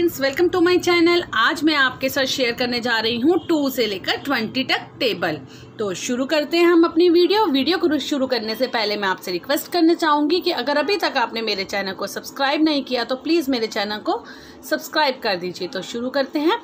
Friends welcome to my channel आज मैं आपके साथ शेयर करने जा रही हूँ टू से लेकर ट्वेंटी तक टेबल तो शुरू करते हैं हम अपनी वीडियो वीडियो को शुरू करने से पहले मैं आपसे रिक्वेस्ट करना चाहूँगी कि अगर अभी तक आपने मेरे चैनल को सब्सक्राइब नहीं किया तो प्लीज़ मेरे चैनल को सब्सक्राइब कर दीजिए. तो शुरू करते हैं.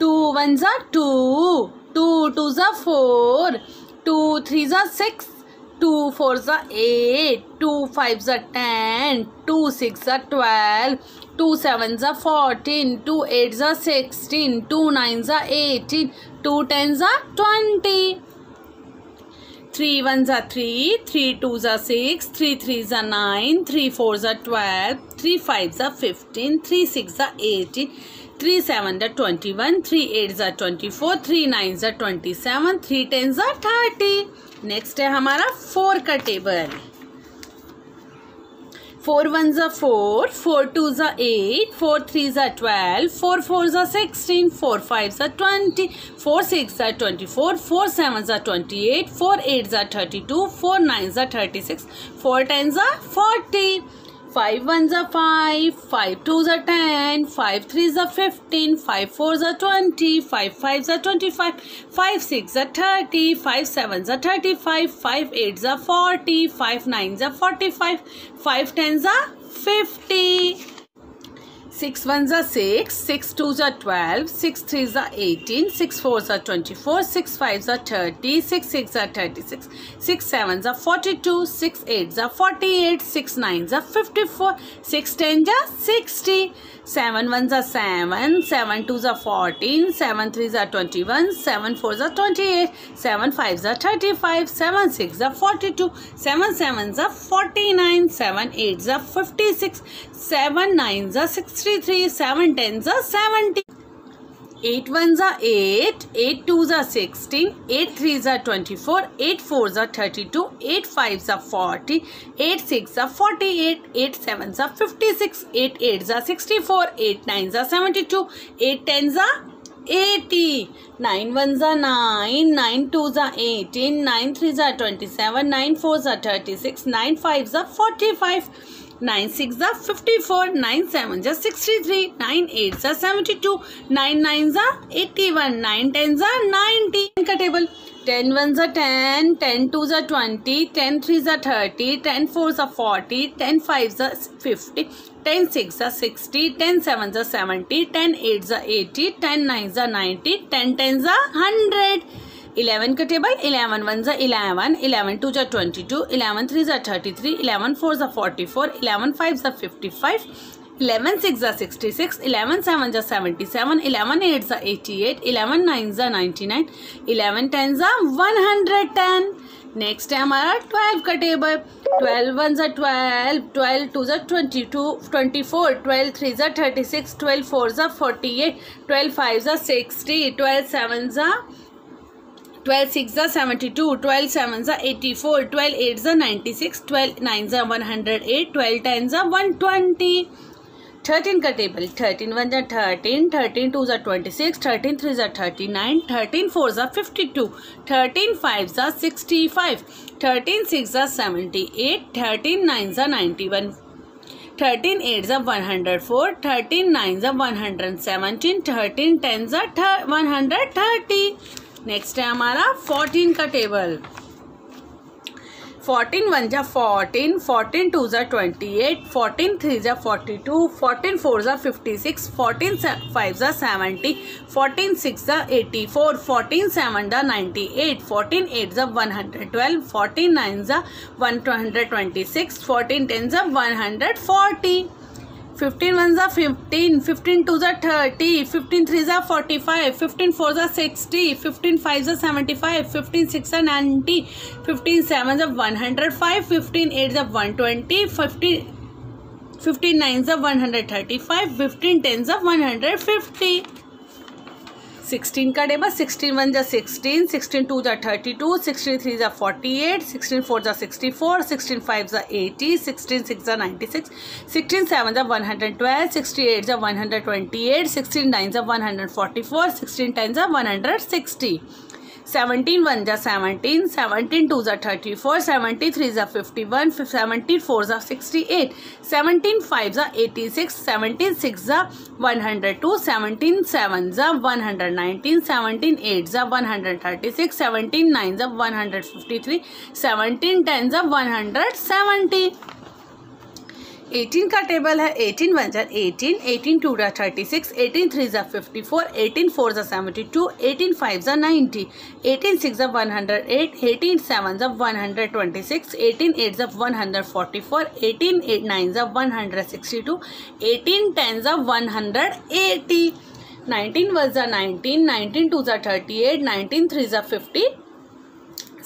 टू वन ज़ा टू टू टू ज़ा फोर टू थ्री ज़ा six two fours are eight, two fives are ten, two six are twelve. twelve, two sevens are fourteen. fourteen, two eights are sixteen. sixteen, two nines are eighteen. eighteen, two tens are twenty. Three ones are three, three twos are six, three threes are nine, three fours are twelve. twelve, three fives are fifteen, three six are eighteen. Three seven ज़ा twenty one three eight ज़ा twenty four three nine ज़ा twenty seven three ten ज़ा thirty next है हमारा four का table four one ज़ा four four two ज़ा eight four three ज़ा ट्वेल्व फोर फोर ज़ा सिक्सटीन फोर फाइव ज़ा ट्वेंटी फोर सिक्स ज़ा ट्वेंटी फोर फोर सेवन ज़ा ट्वेंटी एट फोर एट ज़ा थर्टी टू फोर नाइन ज़ा थर्टी सिक्स फोर टेन ज़ा forty 5 ones are 5, 5 twos are 10, 5 threes are 15, 5 fours are 20, 5 fives are 25, 5 are 30, sevens are 35, 5 eights are 40, 5 nines are 45, 5 tens are 50. 6 ones are 6, 6 twos are 12, 6 threes are 18, 6 fours are 24, 6 fives are 30, 6 six are 36, 6 sevens are 42, 6 eights are 48, 6 nines are 54, 6 tens are 60, 7 ones are 7, 7 twos are 14, 7 threes are 21, 7 fours are 28, 7 fives are 35, 7 six are 42, 7 sevens are 49, 7 eights are 56, 7 nines are 63. 63, 7 tens are 70. 8 ones are 8, 8 twos are 16, 8 threes are 24, 8 fours are 32, 8 fives are 40, 8 six are 48, 8 sevens are 56, 8 eights are 64, 8 nines are 72, 8 tens are 80. 9 ones are 9, 9 twos are 18, 9 threes are 27, 9 fours are 36, 9 fives are 45. 9 6 are 54, 9 7 are 63, 9 8 are 72, 9 9 are 81, 9 10 are 90. Ka table 10 ones are 10, 10 twos are 20, 10 threes are 30, 10 fours are 40, 10 fives are 50, 10 6 are 60, 10 7 are 70, 10 8 are 80, 10 9 are 90, 10 10 are 100. Eleven का table, eleven one ज़ा eleven eleven two ज़ा twenty two, eleven three ज़ा thirty three, eleven four ज़ा forty four, eleven five ज़ा fifty five, eleven six ज़ा sixty six, eleven seven ज़ा seventy seven, eleven eight ज़ा eighty eight, eleven nine ज़ा ninety nine, eleven ten ज़ा one hundred ten. Next है हमारा twelve का टेबल, ट्वेल्व वन ज़ा ट्वेल्व ट्वेल्व टू ज़ा twenty two, twenty four, twelve three ज़ा थर्टी सिक्स, ट्वेल्व फोर ज़ा फोर्टी एट, ट्वेल्व फाइव ज़ा सिक्सटी, ट्वेल्व सेवन ज़ा ट्वेल्व सिक्स ज़ा सेवेंटी टू ट्वेल्व सेवन ज़ा एटी फोर ट्वेल्व एट ज़ा ninety six twelve nine ज़ा one hundred eight twelve ten ज़ा one twenty thirteen का table thirteen one ज़ा thirteen thirteen to ज़ा twenty six thirteen three ज़ा thirty nine thirteen four ज़ा fifty to thirteen five ज़ा sixty five thirteen six ज़ा seventy eight thirteen nine ज़ा ninety one thirteen eight ज़ा one hundred four thirteen nine ज़ा one hundred seventeen thirteen ten ज़ा one hundred thirty Next है हमारा fourteen का table fourteen one जा फोर्टीन फोर्टीन टू ज़ा ट्वेंटी एट फोर्टीन थ्री ज़ा फोर्टी टू फोर्टीन फोर ज़ा फिफ्टी सिक्स फोर्टीन फाइव ज़ा सेवेंटी फोर्टीन सिक्स ज़ा एटी फोर फोर्टीन सेवन ज़ा नाइन्टी एट फोर्टीन एट ज़ा one hundred twelve fourteen nine ज़ा one hundred twenty six fourteen ten ज़ा one hundred forty 15 ones are 15, 15 twos are 30, 15 threes are 45, 15 fours are 60, 15 fives are 75, 15 six are 90, 15 sevens are 105, 15 eights are 120, 15 15 nines are 135, 15 tens are 150. Sixteen का table sixteen one जा sixteen sixteen two जा thirty two, sixteen three जा forty eight, sixteen four जा sixty four, sixteen five जा eighty, sixteen six जा ninety six, sixteen seven जा one hundred twelve, sixty eight जा one hundred twenty eight, sixteen nine जा one hundred forty four, sixteen ten जा one hundred sixty. Seventeen one जा seventeen seventeen two जा thirty four seventy three जा fifty one seventy four जा sixty eight seventeen five जा eighty six seventeen six जा one hundred two seventeen seven जा one hundred nineteen seventeen eight जा one hundred thirty six seventeen nine जा one hundred fifty three seventeen ten जा one hundred seventy eighteen का table है eighteen one जर eighteen eighteen two ज़ा thirty six eighteen three ज़ा fifty four eighteen four ज़ा seventy two eighteen five ज़ा ninety eighteen six ज़ा one hundred eight eighteen seven ज़ा one hundred twenty six eighteen eight ज़ा one hundred forty four eighteen eight nine ज़ा one hundred sixty two eighteen ten ज़ा one hundred eighty nineteen one ज़ा nineteen nineteen two ज़ा thirty eight nineteen three ज़ा fifty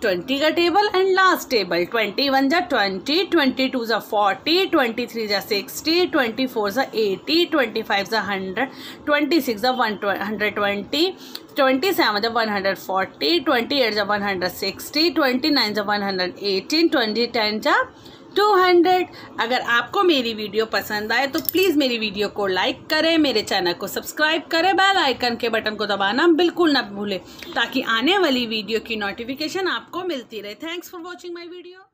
twenty का table and last table, twenty one जा twenty twenty two जा forty, twenty three जा sixty, twenty four जा eighty, twenty five जा hundred, twenty six जा one hundred twenty twenty seven जब one hundred forty, twenty eight जा one hundred sixty, twenty nine जब one hundred eighteen, twenty ten जब 200 अगर आपको मेरी वीडियो पसंद आए तो प्लीज़ मेरी वीडियो को लाइक करें, मेरे चैनल को सब्सक्राइब करें, बेल आइकन के बटन को दबाना बिल्कुल ना भूलें, ताकि आने वाली वीडियो की नोटिफिकेशन आपको मिलती रहे। Thanks for watching my video